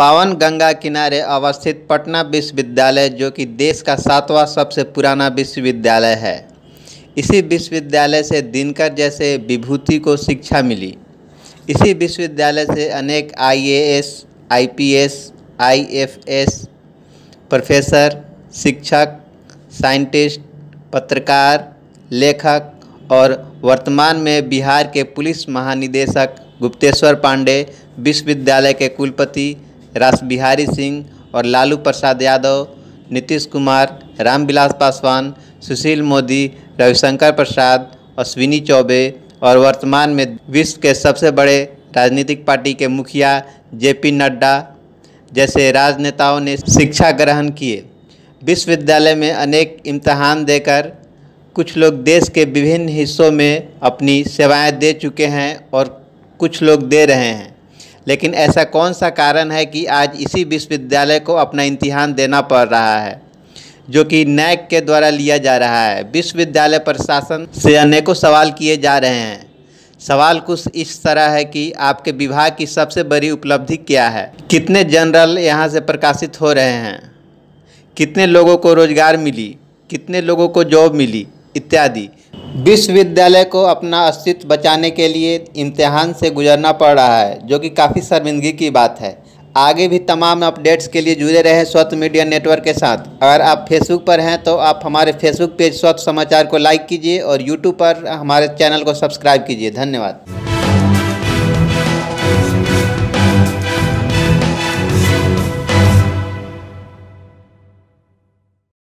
पावन गंगा किनारे अवस्थित पटना विश्वविद्यालय जो कि देश का सातवां सबसे पुराना विश्वविद्यालय है। इसी विश्वविद्यालय से दिनकर जैसे विभूति को शिक्षा मिली। इसी विश्वविद्यालय से अनेक आईएएस, आईपीएस, आईएफएस प्रोफेसर शिक्षक साइंटिस्ट पत्रकार लेखक और वर्तमान में बिहार के पुलिस महानिदेशक गुप्तेश्वर पांडे विश्वविद्यालय के कुलपति रासबिहारी सिंह और लालू प्रसाद यादव, नीतीश कुमार, रामविलास पासवान, सुशील मोदी, रविशंकर प्रसाद अश्विनी चौबे और वर्तमान में विश्व के सबसे बड़े राजनीतिक पार्टी के मुखिया जेपी नड्डा जैसे राजनेताओं ने शिक्षा ग्रहण किए। विश्वविद्यालय में अनेक इम्तहान देकर कुछ लोग देश के विभिन्न हिस्सों में अपनी सेवाएँ दे चुके हैं और कुछ लोग दे रहे हैं। लेकिन ऐसा कौन सा कारण है कि आज इसी विश्वविद्यालय को अपना इम्तिहान देना पड़ रहा है, जो कि नैक के द्वारा लिया जा रहा है? विश्वविद्यालय प्रशासन से अनेकों सवाल किए जा रहे हैं। सवाल कुछ इस तरह है कि आपके विभाग की सबसे बड़ी उपलब्धि क्या है? कितने जनरल यहाँ से प्रकाशित हो रहे हैं? कितने लोगों को रोज़गार मिली? कितने लोगों को जॉब मिली? इत्यादि। विश्वविद्यालय को अपना अस्तित्व बचाने के लिए इम्तहान से गुजरना पड़ रहा है, जो कि काफ़ी शर्मिंदगी की बात है। आगे भी तमाम अपडेट्स के लिए जुड़े रहे स्वत मीडिया नेटवर्क के साथ। अगर आप फेसबुक पर हैं तो आप हमारे फेसबुक पेज स्वत समाचार को लाइक कीजिए और यूट्यूब पर हमारे चैनल को सब्सक्राइब कीजिए। धन्यवाद।